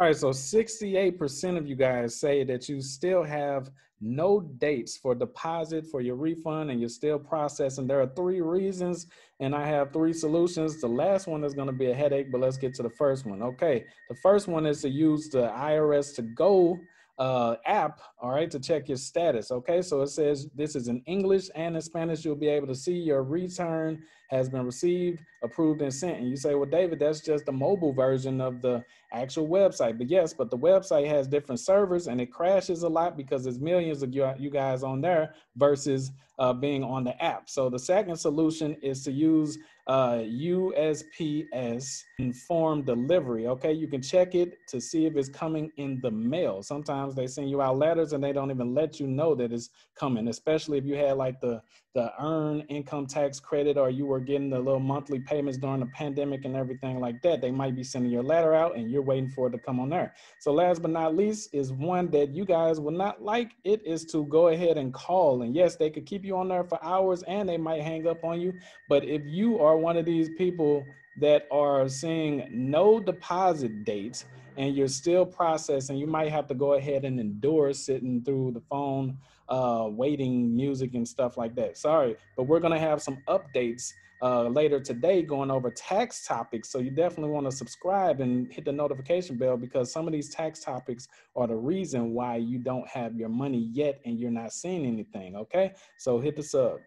All right, so 68% of you guys say that you still have no dates for deposit for your refund and you're still processing. There are three reasons, and I have three solutions. The last one is going to be a headache, but let's get to the first one. Okay, the first one is to use the IRS2Go uh, app, all right, to check your status. Okay, so it says this is in English and in Spanish. You'll be able to see your return has been received, approved, and sent. And you say, well, David, that's just the mobile version of the actual website. But yes, but the website has different servers and it crashes a lot because there's millions of you, guys on there versus uh, being on the app. So the second solution is to use uh, USPS informed delivery. Okay, you can check it to see if it's coming in the mail. Sometimes they send you out letters and they don't even let you know that it's coming, especially if you had like the the earn income tax credit or you were getting the little monthly payments during the pandemic and everything like that. They might be sending your letter out and you're waiting for it to come on there. So last but not least is one that you guys will not like. It is to go ahead and call. And yes, they could keep you on there for hours and they might hang up on you. But if you are one of these people that are seeing no deposit dates and you're still processing, you might have to go ahead and endure sitting through the phone, uh, waiting music and stuff like that. Sorry, but we're gonna have some updates uh, later today going over tax topics. So you definitely want to subscribe and hit the notification bell because some of these tax topics are the reason why you don't have your money yet and you're not seeing anything. Okay, so hit the sub.